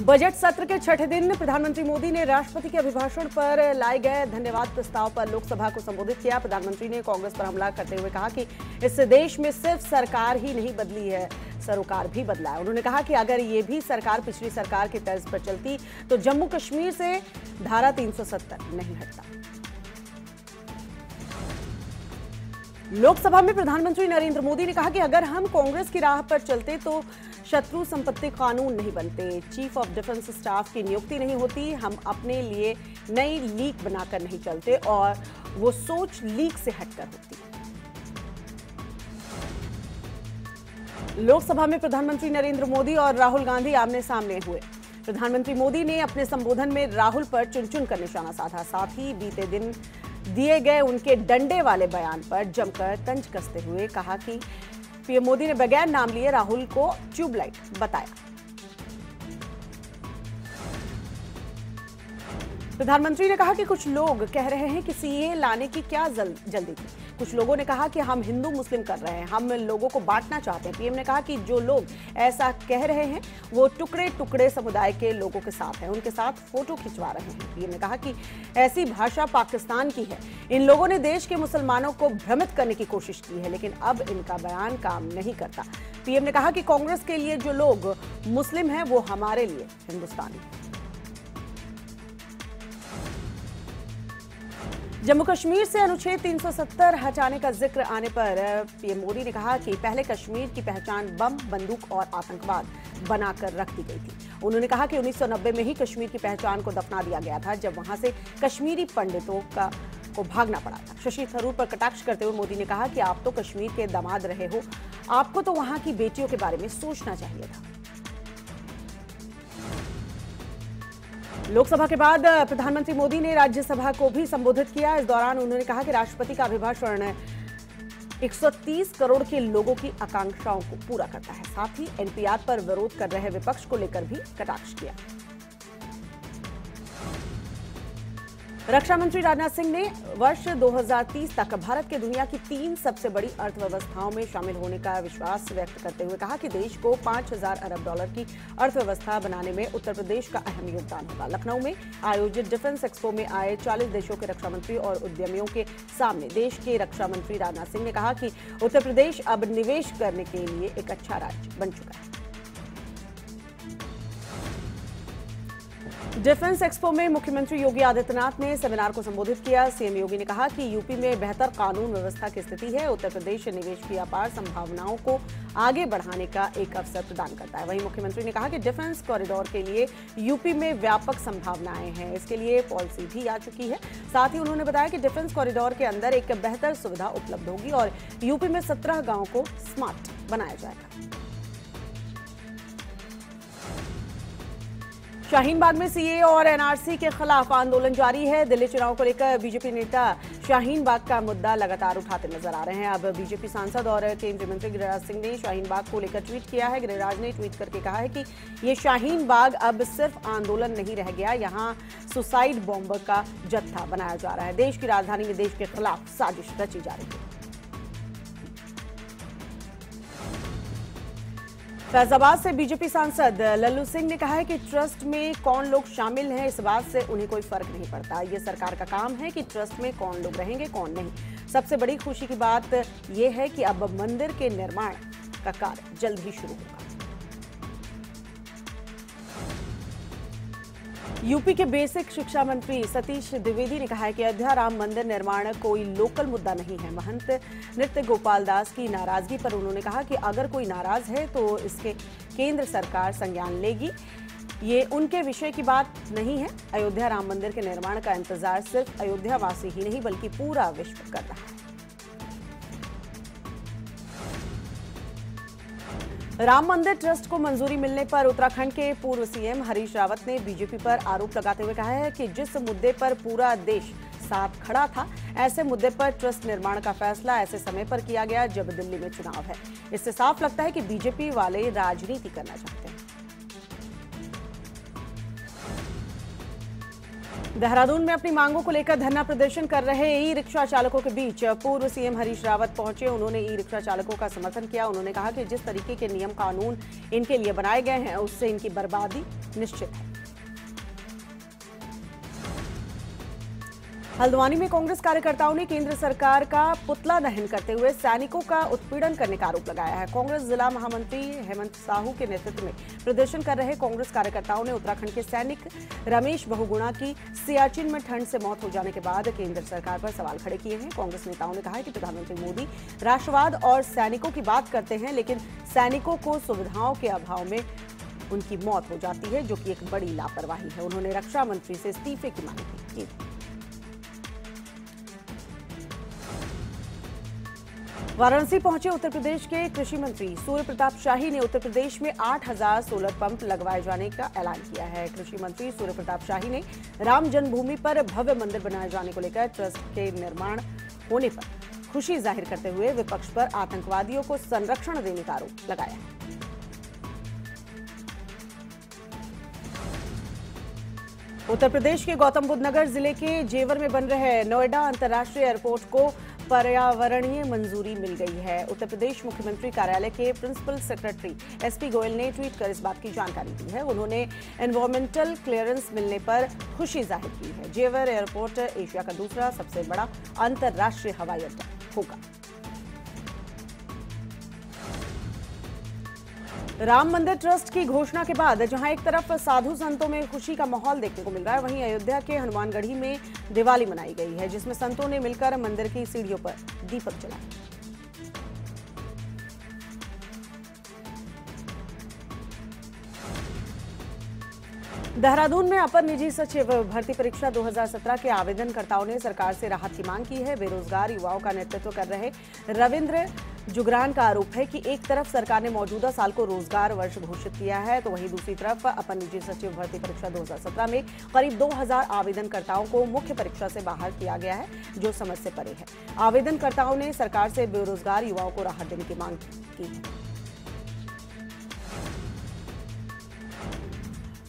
Budget सत्र के छठे दिन प्रधानमंत्री मोदी ने राष्ट्रपति के अभिभाषण पर लाए गए धन्यवाद प्रस्ताव पर लोकसभा को संबोधित किया। प्रधानमंत्री ने कांग्रेस पर हमला करते हुए कहा कि इस देश में सिर्फ़ सरकार ही नहीं बदली है, सरोकार भी बदला है। उन्होंने कहा कि अगर ये भी सरकार पिछली सरकार की तर्ज पर चलती तो जम्मू कश्मीर से धारा 370 नहीं हटता। लोकसभा में प्रधानमंत्री नरेंद्र मोदी ने कहा कि अगर हम कांग्रेस की राह पर चलते तो शत्रु संपत्ति कानून नहीं बनते। चीफ ऑफ़ डिफेंस स्टाफ की नियुक्ति नहीं होती। हम अपने लिए नई लीक बनाकर नहीं चलते और वो सोच लीक से हटकर होती। लोकसभा में प्रधानमंत्री नरेंद्र मोदी और राहुल गांधी आमने सामने हुए। प्रधानमंत्री मोदी ने अपने संबोधन में राहुल पर चुन चुन कर निशाना साधा। साथ ही बीते दिन दिए गए उनके डंडे वाले बयान पर जमकर तंज कसते हुए कहा कि पीएम मोदी ने बगैर नाम लिए राहुल को ट्यूबलाइट बताया। प्रधानमंत्री ने कहा कि कुछ लोग कह रहे हैं कि सीए लाने की क्या जल, जल्दी थी। कुछ लोगों ने कहा कि हम हिंदू मुस्लिम कर रहे हैं, हम लोगों को बांटना चाहते हैं। पीएम ने कहा कि जो लोग ऐसा कह रहे हैं, वो टुकड़े टुकड़े समुदाय के लोगों के साथ हैं, उनके साथ फ़ोटो खिंचवा रहे हैं। पीएम ने कहा कि ऐसी भाषा पाकिस्तान की है। इन लोगों ने देश के मुसलमानों को भ्रमित करने की कोशिश की है, लेकिन अब इनका बयान काम नहीं करता। पीएम ने कहा कि कांग्रेस के लिए जो लोग मुस्लिम हैं, वो हमारे लिए हिंदुस्तानी। जम्मू कश्मीर से अनुच्छेद 370 हटाने का ज़िक्र आने पर पीएम मोदी ने कहा कि पहले कश्मीर की पहचान बम, बंदूक और आतंकवाद बनाकर रख दी गई थी। उन्होंने कहा कि 1990 में ही कश्मीर की पहचान को दफना दिया गया था, जब वहाँ से कश्मीरी पंडितों का, को भागना पड़ा था। शशि थरूर पर कटाक्ष करते हुए मोदी ने कहा कि आप तो कश्मीर के दामाद रहे हो, आपको तो वहाँ की बेटियों के बारे में सोचना चाहिए था। लोकसभा के बाद प्रधानमंत्री मोदी ने राज्यसभा को भी संबोधित किया। इस दौरान उन्होंने कहा कि राष्ट्रपति का अभिभाषण 130 करोड़ के लोगों की आकांक्षाओं को पूरा करता है। साथ ही एनपीआर पर विरोध कर रहे विपक्ष को लेकर भी कटाक्ष किया। रक्षा मंत्री राजनाथ सिंह ने वर्ष 2030 तक भारत के दुनिया की तीन सबसे बड़ी अर्थव्यवस्थाओं में शामिल होने का विश्वास व्यक्त करते हुए कहा कि देश को 5000 अरब डॉलर की अर्थव्यवस्था बनाने में उत्तर प्रदेश का अहम योगदान होगा। लखनऊ में आयोजित डिफेंस एक्सपो में आए 40 देशों के रक्षा मंत्री और उद्यमियों के सामने देश के रक्षा मंत्री राजनाथ सिंह ने कहा कि उत्तर प्रदेश अब निवेश करने के लिए एक अच्छा राज्य बन चुका है। डिफेंस एक्सपो में मुख्यमंत्री योगी आदित्यनाथ ने सेमिनार को संबोधित किया। सीएम योगी ने कहा कि यूपी में बेहतर कानून व्यवस्था की स्थिति है, उत्तर प्रदेश निवेश की अपार संभावनाओं को आगे बढ़ाने का एक अवसर प्रदान करता है। वहीं मुख्यमंत्री ने कहा कि डिफेंस कॉरिडोर के लिए यूपी में व्यापक संभावनाएँ हैं। इसके लिए पॉलिसी भी आ चुकी है। साथ ही उन्होंने बताया कि डिफेंस कॉरिडोर के अंदर एक बेहतर सुविधा उपलब्ध होगी और यूपी में सत्रह गाँवों को स्मार्ट बनाया जाएगा। शाहीन बाग में सीए और एनआरसी के खिलाफ आंदोलन जारी है। दिल्ली चुनाव को लेकर बीजेपी नेता शाहीन बाग का मुद्दा लगातार उठाते नज़र आ रहे हैं। अब बीजेपी सांसद और केंद्रीय मंत्री गिरिराज सिंह ने शाहीन बाग को लेकर ट्वीट किया है। गिरिराज ने ट्वीट करके कहा है कि ये शाहीन बाग अब सिर्फ़ आंदोलन नहीं रह गया, यहाँ सुसाइड बॉम्बर का जत्था बनाया जा रहा है। देश की राजधानी में देश के खिलाफ साजिश रची जा रही है। फैजाबाद से बीजेपी सांसद लल्लू सिंह ने कहा है कि ट्रस्ट में कौन लोग शामिल हैं इस बात से उन्हें कोई फ़र्क नहीं पड़ता। ये सरकार का काम है कि ट्रस्ट में कौन लोग रहेंगे, कौन नहीं। सबसे बड़ी खुशी की बात यह है कि अब मंदिर के निर्माण का कार्य जल्द ही शुरू होगा। यूपी के बेसिक शिक्षा मंत्री सतीश द्विवेदी ने कहा है कि अयोध्या राम मंदिर निर्माण कोई लोकल मुद्दा नहीं है। महंत नृत्य गोपाल दास की नाराज़गी पर उन्होंने कहा कि अगर कोई नाराज़ है तो इसके केंद्र सरकार संज्ञान लेगी। ये उनके विषय की बात नहीं है। अयोध्या राम मंदिर के निर्माण का इंतज़ार सिर्फ़ अयोध्या वासी ही नहीं, बल्कि पूरा विश्व कर रहा है। राम मंदिर ट्रस्ट को मंजूरी मिलने पर उत्तराखंड के पूर्व सीएम हरीश रावत ने बीजेपी पर आरोप लगाते हुए कहा है कि जिस मुद्दे पर पूरा देश साथ खड़ा था, ऐसे मुद्दे पर ट्रस्ट निर्माण का फैसला ऐसे समय पर किया गया जब दिल्ली में चुनाव है। इससे साफ़ लगता है कि बीजेपी वाले राजनीति करना चाहते हैं। देहरादून में अपनी मांगों को लेकर धरना प्रदर्शन कर रहे ई रिक्शा चालकों के बीच। पूर्व सीएम हरीश रावत पहुँचे, उन्होंने ई रिक्शा चालकों का समर्थन किया। उन्होंने कहा कि जिस तरीके के नियम कानून इनके लिए बनाए गए हैं, उससे इनकी बर्बादी निश्चित है। हल्द्वानी में कांग्रेस कार्यकर्ताओं ने केंद्र सरकार का पुतला दहन करते हुए सैनिकों का उत्पीड़न करने का आरोप लगाया है। कांग्रेस जिला महामंत्री हेमंत साहू के नेतृत्व में प्रदर्शन कर रहे कांग्रेस कार्यकर्ताओं ने उत्तराखंड के सैनिक रमेश बहुगुणा की सियाचिन में ठंड से मौत हो जाने के बाद केंद्र सरकार पर सवाल खड़े किए हैं। कांग्रेस नेताओं ने कहा कि प्रधानमंत्री मोदी राष्ट्रवाद और सैनिकों की बात करते हैं, लेकिन सैनिकों को सुविधाओं के अभाव में उनकी मौत हो जाती है, जो कि एक बड़ी लापरवाही है। उन्होंने रक्षा मंत्री से इस्तीफे की मांग की। वाराणसी पहुँचे उत्तर प्रदेश के कृषि मंत्री सूर्य प्रताप शाही ने उत्तर प्रदेश में 8000 सोलर पंप लगवाए जाने का ऐलान किया है। कृषि मंत्री सूर्य प्रताप शाही ने राम जन्मभूमि पर भव्य मंदिर बनाए जाने को लेकर ट्रस्ट के निर्माण होने पर खुशी ज़ाहिर करते हुए विपक्ष पर आतंकवादियों को संरक्षण देने का आरोप लगाया। उत्तर प्रदेश के गौतम बुद्ध नगर ज़िले के जेवर में बन रहे नोएडा अंतर्राष्ट्रीय एयरपोर्ट को पर्यावरणीय मंजूरी मिल गई है। उत्तर प्रदेश मुख्यमंत्री कार्यालय के प्रिंसिपल सेक्रेटरी एसपी गोयल ने ट्वीट कर इस बात की जानकारी दी है। उन्होंने एनवायरमेंटल क्लियरेंस मिलने पर खुशी ज़ाहिर की है। जेवर एयरपोर्ट एशिया का दूसरा सबसे बड़ा अंतर्राष्ट्रीय हवाई अड्डा होगा। राम मंदिर ट्रस्ट की घोषणा के बाद, जहाँ एक तरफ़ साधु संतों में खुशी का माहौल देखने को मिल रहा है, वहीं अयोध्या के हनुमानगढ़ी में दिवाली मनाई गई है, जिसमें संतों ने मिलकर मंदिर की सीढ़ियों पर दीपक जलाए। देहरादून में अपर निजी सचिव भर्ती परीक्षा 2017 के आवेदनकर्ताओं ने सरकार से राहत की मांग की है। बेरोजगार युवाओं का नेतृत्व कर रहे रविंद्र जुगरान का आरोप है कि एक तरफ़ सरकार ने मौजूदा साल को रोज़गार वर्ष घोषित किया है तो वहीं दूसरी तरफ़ अपर निजी सचिव भर्ती परीक्षा 2017 में करीब 2000 आवेदनकर्ताओं को मुख्य परीक्षा से बाहर किया गया है, जो समझ से परे है। आवेदनकर्ताओं ने सरकार से बेरोजगार युवाओं को राहत देने की मांग की।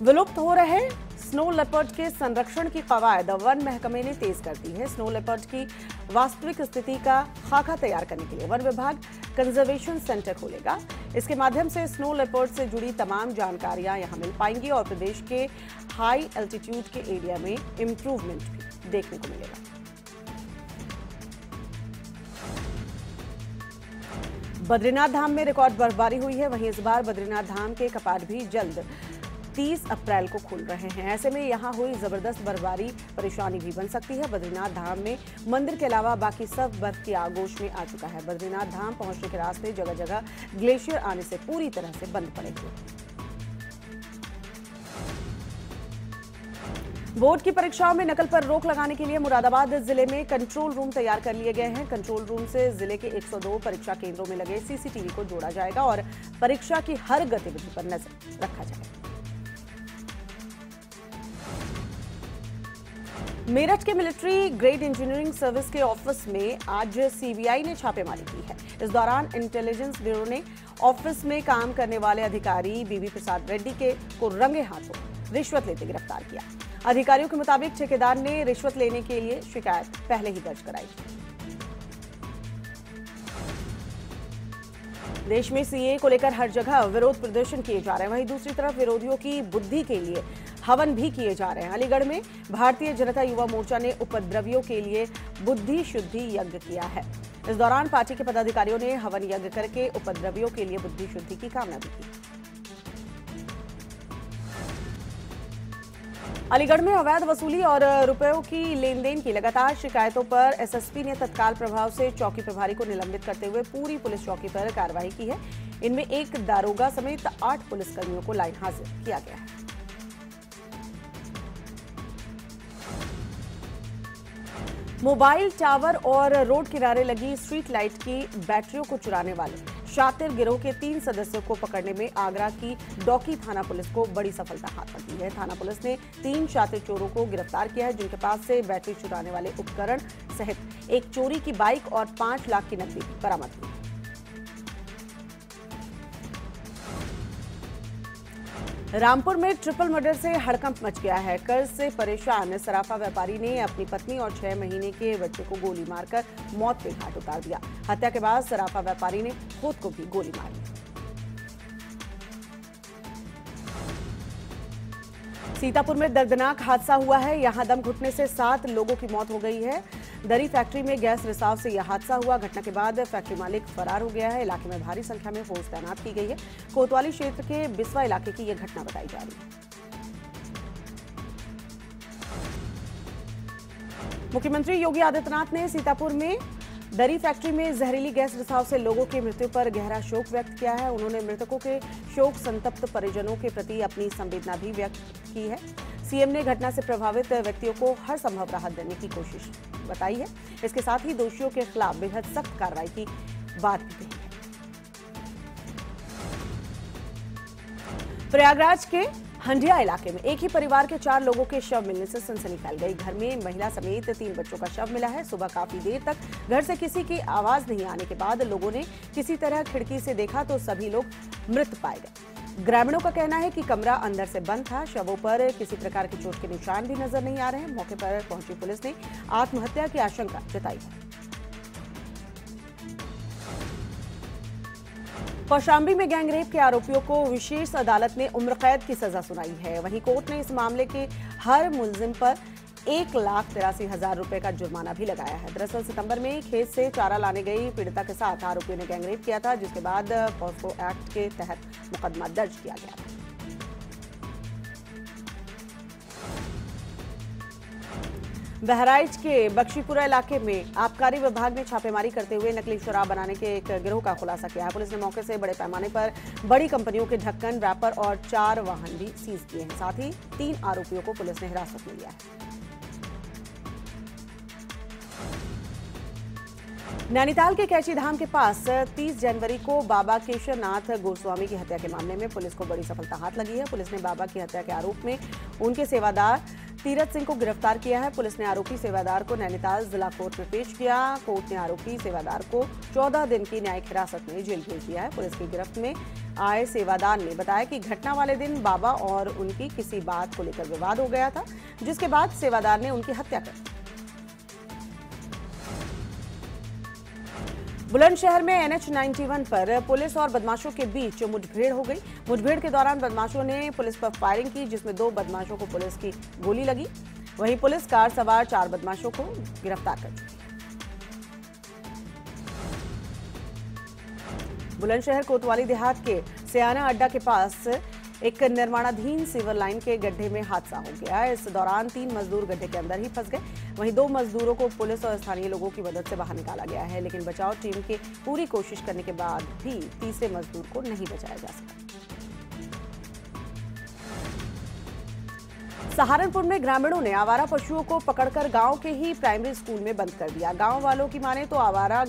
विलुप्त हो रहे स्नो लेपर्ड के संरक्षण की कवायद, वन महकमे ने तेज कर दी है स्नो लेपर्ड की वास्तविक स्थिति का खाका तैयार करने के लिए वन विभाग कंजर्वेशन सेंटर खोलेगा। इसके माध्यम से स्नो लेपर्ड से जुड़ी तमाम जानकारियाँ यहाँ मिल पाएँगी और प्रदेश के हाई एल्टीट्यूड के एरिया में इम्प्रूवमेंट भी देखने को मिलेगा। बद्रीनाथ धाम में रिकॉर्ड बर्फबारी हुई है। वहीं इस बार बद्रीनाथ धाम के कपाट भी जल्द 30 अप्रैल को खुल रहे हैं। ऐसे में यहाँ हुई ज़बरदस्त बर्फबारी, परेशानी भी बन सकती है। बद्रीनाथ धाम में मंदिर के अलावा बाकी सब बर्फ़ की आगोश में आ चुका है। बद्रीनाथ धाम पहुँचने के रास्ते जगह जगह ग्लेशियर आने से पूरी तरह से बंद पड़े हुए बोर्ड की परीक्षाओं में नकल पर रोक लगाने के लिए मुरादाबाद ज़िले में कंट्रोल रूम तैयार कर लिए गए हैं। कंट्रोल रूम से ज़िले के 102 परीक्षा केंद्रों में लगे सीसीटीवी को जोड़ा जाएगा और परीक्षा की हर गतिविधि पर नज़र रखा जाएगा। मेरठ के मिलिट्री ग्रेड इंजीनियरिंग सर्विस के ऑफ़िस में आज सीबीआई ने छापेमारी की है। इस दौरान इंटेलिजेंस ब्यूरो ने ऑफ़िस में काम करने वाले अधिकारी बीबी प्रसाद रेड्डी के को रंगे हाथों रिश्वत लेते गिरफ़्तार किया। अधिकारियों के मुताबिक ठेकेदार ने रिश्वत लेने के लिए शिकायत पहले ही दर्ज कराई। देश में सीए को लेकर हर जगह विरोध प्रदर्शन किए जा रहे हैं। वहीं दूसरी तरफ़ विरोधियों की बुद्धि के लिए हवन भी किए जा रहे हैं। अलीगढ़ में भारतीय जनता युवा मोर्चा ने उपद्रवियों के लिए बुद्धि शुद्धि यज्ञ किया है। इस दौरान पार्टी के पदाधिकारियों ने हवन यज्ञ करके उपद्रवियों के लिए बुद्धि शुद्धि की कामना भी की। अलीगढ़ में अवैध वसूली और रुपयों की लेन देन की लगातार शिकायतों पर एसएसपी ने तत्काल प्रभाव से चौकी प्रभारी को निलंबित करते हुए पूरी पुलिस चौकी पर कार्रवाई की है। इनमें एक दारोगा समेत आठ पुलिसकर्मियों को लाइन हाजिर किया गया है। मोबाइल टावर और रोड किनारे लगी स्ट्रीट लाइट की बैटरियों को चुराने वाले शातिर गिरोह के तीन सदस्यों को पकड़ने में आगरा की डॉकी थाना पुलिस को बड़ी सफलता हाथ लगी है। थाना पुलिस ने तीन शातिर चोरों को गिरफ़्तार किया है, जिनके पास से बैटरी चुराने वाले उपकरण सहित एक चोरी की बाइक और पाँच लाख की नकदी बरामद हुई। रामपुर में ट्रिपल मर्डर से हड़कंप मच गया है। कर्ज से परेशान सराफा व्यापारी ने अपनी पत्नी और छह महीने के बच्चे को गोली मारकर मौत के घाट उतार दिया। हत्या के बाद सराफा व्यापारी ने खुद को भी गोली मार सीतापुर में दर्दनाक हादसा हुआ है। यहाँ दम घुटने से सात लोगों की मौत हो गई है। दरी फैक्ट्री में गैस रिसाव से यह हादसा हुआ। घटना के बाद फैक्ट्री मालिक फरार हो गया है। इलाके में भारी संख्या में फोर्स तैनात की गई है। कोतवाली क्षेत्र के बिस्वा इलाके की यह घटना बताई जा रही है। मुख्यमंत्री योगी आदित्यनाथ ने सीतापुर में दरी फैक्ट्री में जहरीली गैस रिसाव से लोगों की मृत्यु पर गहरा शोक व्यक्त किया है। उन्होंने मृतकों के शोक संतप्त परिजनों के प्रति अपनी संवेदना भी व्यक्त की है। सीएम ने घटना से प्रभावित व्यक्तियों को हर संभव राहत देने की कोशिश बताई है। इसके साथ ही दोषियों के खिलाफ बेहद सख्त कार्रवाई की बात है। प्रयागराज के हंडिया इलाके में एक ही परिवार के चार लोगों के शव मिलने से सनसनी फैल गई। घर में महिला समेत तीन बच्चों का शव मिला है। सुबह काफ़ी देर तक घर से किसी की आवाज़ नहीं आने के बाद लोगों ने किसी तरह खिड़की से देखा तो सभी लोग मृत पाए गए। ग्रामीणों का कहना है कि कमरा अंदर से बंद था। शवों पर किसी प्रकार की चोट के निशान भी नज़र नहीं आ रहे हैं। मौके पर पहुँची पुलिस ने आत्महत्या की आशंका जताई। है कौशाम्बी में गैंगरेप के आरोपियों को विशेष अदालत ने उम्र कैद की सजा सुनाई है। वहीं कोर्ट ने इस मामले के हर मुलजिम पर एक लाख तिरासी हज़ार रुपए का जुर्माना भी लगाया है। दरअसल सितंबर में खेत से चारा लाने गई पीड़िता के साथ आरोपियों ने गैंगरेप किया था, जिसके बाद पॉस्को एक्ट के तहत मुकदमा दर्ज किया गया था। बहराइच के बख्शीपुरा इलाके में आबकारी विभाग ने छापेमारी करते हुए नकली शराब बनाने के एक गिरोह का खुलासा किया है। पुलिस ने मौके से बड़े पैमाने पर बड़ी कंपनियों के ढक्कन, रैपर और चार वाहन भी सीज किए हैं। साथ ही तीन आरोपियों को पुलिस ने हिरासत में लिया है। नैनीताल के कैची धाम के पास 30 जनवरी को बाबा केशवनाथ गोस्वामी की हत्या के मामले में पुलिस को बड़ी सफलता हाथ लगी है। पुलिस ने बाबा की हत्या के आरोप में उनके सेवादार तीरथ सिंह को गिरफ़्तार किया है। पुलिस ने आरोपी सेवादार को नैनीताल जिला कोर्ट में पेश किया। कोर्ट ने आरोपी सेवादार को 14 दिन की न्यायिक हिरासत में जेल भेज दिया है। पुलिस की गिरफ्त में आए सेवादार ने बताया कि घटना वाले दिन बाबा और उनकी किसी बात को लेकर विवाद हो गया था, जिसके बाद सेवादार ने उनकी हत्या कर दी। बुलंदशहर में एनएच 91 पर पुलिस और बदमाशों के बीच मुठभेड़ हो गई। मुठभेड़ के दौरान बदमाशों ने पुलिस पर फायरिंग की, जिसमें दो बदमाशों को पुलिस की गोली लगी। वहीं पुलिस कार सवार चार बदमाशों को गिरफ़्तार कर चुकी बुलंदशहर कोतवाली देहात के सियाना अड्डा के पास एक निर्माणाधीन सीवर लाइन के गड्ढे में हादसा हो गया इस दौरान तीन मजदूर गड्ढे के अंदर ही फंस गए। वहीं दो मजदूरों को पुलिस और स्थानीय लोगों की मदद से बाहर निकाला गया है, लेकिन बचाव टीम की पूरी कोशिश करने के बाद भी तीसरे मजदूर को नहीं बचाया जा सका। सहारनपुर में ग्रामीणों ने आवारा पशुओं को पकड़कर गाँव के ही प्राइमरी स्कूल में बंद कर दिया। गाँव वालों की माने तो आवारा,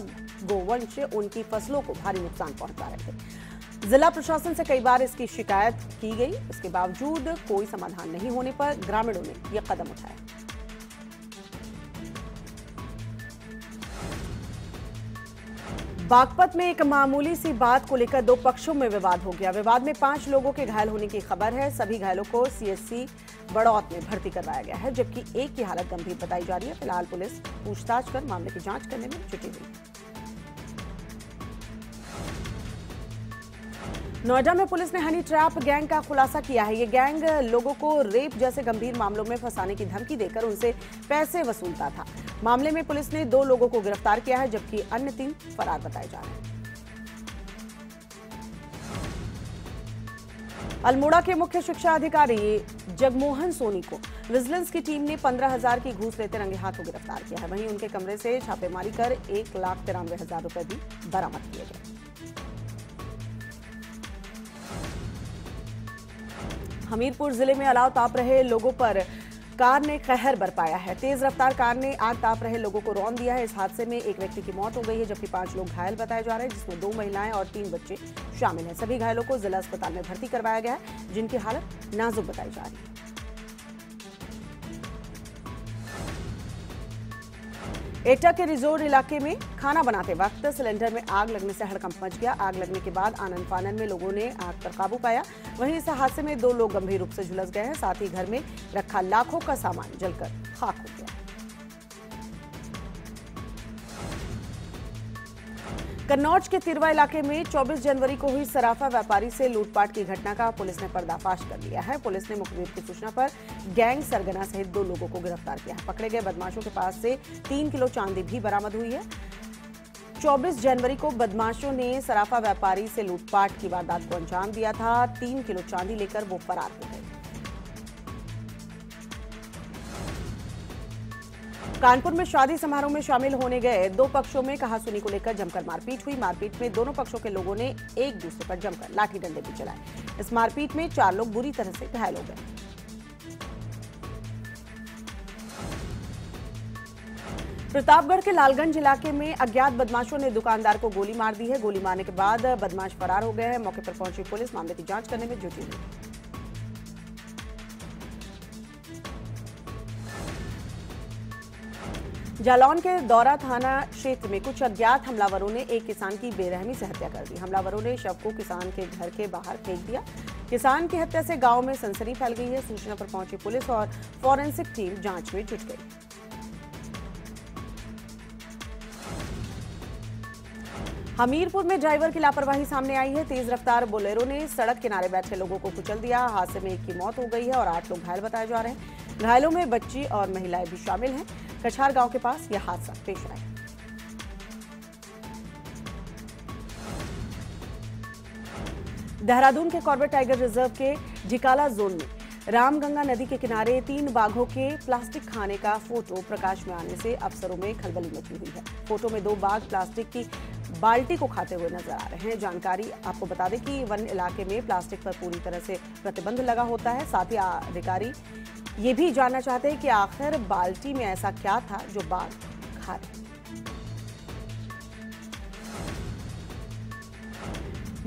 गोवंश, उनकी फ़सलों को भारी नुकसान पहुँचा रहे थे। जिला प्रशासन से कई बार इसकी शिकायत की गई। इसके बावजूद कोई समाधान नहीं होने पर ग्रामीणों ने यह कदम उठाया बागपत में एक मामूली सी बात को लेकर दो पक्षों में विवाद हो गया। विवाद में पाँच लोगों के घायल होने की खबर है। सभी घायलों को सीएससी बड़ौत में भर्ती करवाया गया है, जबकि एक की हालत गंभीर बताई जा रही है। फ़िलहाल पुलिस पूछताछ कर मामले की जाँच करने में जुटी हुई है। नोएडा में पुलिस ने हनी ट्रैप गैंग का खुलासा किया है। ये गैंग लोगों को रेप जैसे गंभीर मामलों में फंसाने की धमकी देकर उनसे पैसे वसूलता था। मामले में पुलिस ने दो लोगों को गिरफ़्तार किया है, जबकि अन्य तीन फरार बताए जा रहे हैं। अल्मोड़ा के मुख्य शिक्षा अधिकारी जगमोहन सोनी को विजिलेंस की टीम ने पंद्रह हज़ार की घूस लेते रंगे हाथों गिरफ़्तार किया है। वहीं उनके कमरे से छापेमारी कर एक लाख तिरानवे हज़ार रुपए भी बरामद किए गए। हमीरपुर ज़िले में अलाव ताप रहे लोगों पर कार ने कहर बरपाया है। तेज रफ्तार कार ने आग ताप रहे लोगों को रौन दिया है। इस हादसे में एक व्यक्ति की मौत हो गई है, जबकि पाँच लोग घायल बताए जा रहे हैं, जिसमें दो महिलाएँ और तीन बच्चे शामिल हैं। सभी घायलों को जिला अस्पताल में भर्ती करवाया गया है, जिनकी हालत नाजुक बताई जा रही है। एटा के रिजोर्ट इलाके में खाना बनाते वक्त सिलेंडर में आग लगने से हड़कंप मच गया। आग लगने के बाद आनंद फानंद में लोगों ने आग पर काबू पाया। वहीं इस हादसे में दो लोग गंभीर रूप से झुलस गए हैं। साथ ही घर में रखा लाखों का सामान जलकर खाक हो गया। कन्नौज के तिरवा इलाके में 24 जनवरी को हुई सराफा व्यापारी से लूटपाट की घटना का पुलिस ने पर्दाफाश कर लिया है। पुलिस ने मुखबिर की सूचना पर गैंग सरगना सहित दो लोगों को गिरफ़्तार किया है। पकड़े गए बदमाशों के पास से तीन किलो चांदी भी बरामद हुई है। 24 जनवरी को बदमाशों ने सराफा व्यापारी से लूटपाट की वारदात को अंजाम दिया था। तीन किलो चांदी लेकर वो फरार हो गए। कानपुर में शादी समारोह में शामिल होने गए दो पक्षों में कहासुनी को लेकर जमकर मारपीट हुई। मारपीट में दोनों पक्षों के लोगों ने एक दूसरे पर जमकर लाठी डंडे भी चलाए। इस मारपीट में चार लोग बुरी तरह से घायल हो गए। प्रतापगढ़ के लालगंज इलाके में अज्ञात बदमाशों ने दुकानदार को गोली मार दी है। गोली मारने के बाद बदमाश फरार हो गए हैं। मौके पर पहुँची पुलिस। मामले की जाँच करने में जुटी हुई। जालौन के दौरा थाना क्षेत्र में कुछ अज्ञात हमलावरों ने एक किसान की बेरहमी से हत्या कर दी। हमलावरों ने शव को किसान के घर के बाहर फेंक दिया। किसान की हत्या से गाँव में सनसनी फैल गई है। सूचना पर पहुँची पुलिस और फॉरेंसिक टीम जाँच में जुट गई। हमीरपुर में ड्राइवर की लापरवाही सामने आई है। तेज रफ्तार बोलेरो ने सड़क किनारे बैठे लोगों को कुचल दिया। हादसे में एक की मौत हो गई है और आठ लोग घायल बताए जा रहे हैं। घायलों में बच्ची और महिलाएँ भी शामिल हैं। कछार गाँव के पास यह हादसा पेश आया। देहरादून के कॉर्बेट टाइगर रिज़र्व के ढिकाला जोन में रामगंगा नदी के किनारे तीन बाघों के प्लास्टिक खाने का फ़ोटो प्रकाश में आने से अफसरों में खलबली मची हुई है। फ़ोटो में दो बाघ प्लास्टिक की बाल्टी को खाते हुए नज़र आ रहे हैं। जानकारी आपको बता दें कि वन इलाके में प्लास्टिक पर पूरी तरह से प्रतिबंध लगा होता है। साथ ही अधिकारी ये भी जानना चाहते हैं कि आखिर बाल्टी में ऐसा क्या था जो बाघ खा रहे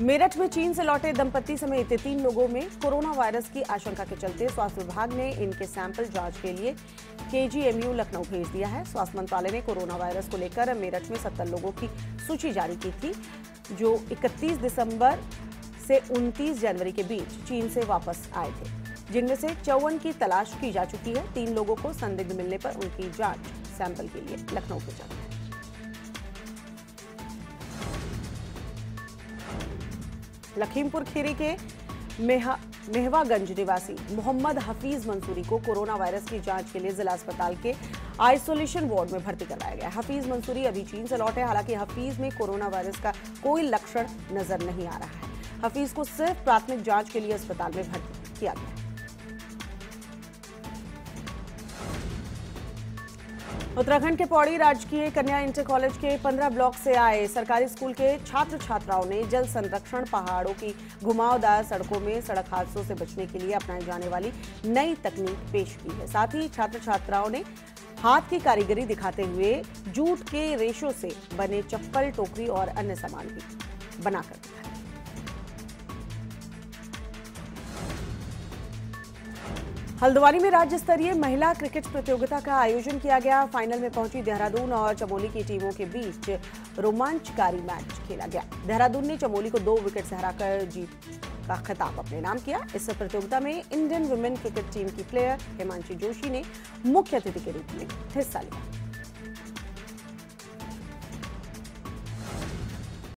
मेरठ में चीन से लौटे दंपति समेत तीन लोगों में कोरोना वायरस की आशंका के चलते स्वास्थ्य विभाग ने इनके सैंपल जाँच के लिए केजीएमयू लखनऊ भेज दिया है। स्वास्थ्य मंत्रालय ने कोरोना वायरस को लेकर मेरठ में सत्तर लोगों की सूची जारी की थी, जो 31 दिसंबर से 29 जनवरी के बीच चीन से वापस आए थे। जिनमें से चौवन की तलाश की जा चुकी है। तीन लोगों को संदिग्ध मिलने पर उनकी जाँच सैंपल के लिए लखनऊ भेजा लखीमपुर खीरी के मेहा, मेहवागंज निवासी मोहम्मद हफीज मंसूरी को कोरोना वायरस की जाँच के लिए जिला अस्पताल के आइसोलेशन वार्ड में भर्ती करवाया गया। हफीज मंसूरी अभी चीन से लौटे हालाँकि हफीज में कोरोना वायरस का कोई लक्षण नज़र नहीं आ रहा है। हफीज को सिर्फ़ प्राथमिक जाँच के लिए अस्पताल में भर्ती किया गया। उत्तराखंड के पौड़ी राजकीय कन्या इंटर कॉलेज के 15 ब्लॉक से आए सरकारी स्कूल के छात्र छात्राओं ने जल संरक्षण पहाड़ों की घुमावदार सड़कों में सड़क हादसों से बचने के लिए अपनाई जाने वाली नई तकनीक पेश की है। साथ ही छात्र छात्राओं ने हाथ की कारीगरी दिखाते हुए जूट के रेशों से बने चप्पल, टोकरी और अन्य सामान भी बनाकर हल्द्वानी में राज्य स्तरीय महिला क्रिकेट प्रतियोगिता का आयोजन किया गया। फाइनल में पहुँची देहरादून और चमोली की टीमों के बीच रोमांचकारी मैच खेला गया। देहरादून ने चमोली को दो विकेट से हराकर जीत का खिताब अपने नाम किया। इस प्रतियोगिता में इंडियन वुमेन क्रिकेट टीम की प्लेयर हिमांशी जोशी ने मुख्य अतिथि के रूप में हिस्सा लिया।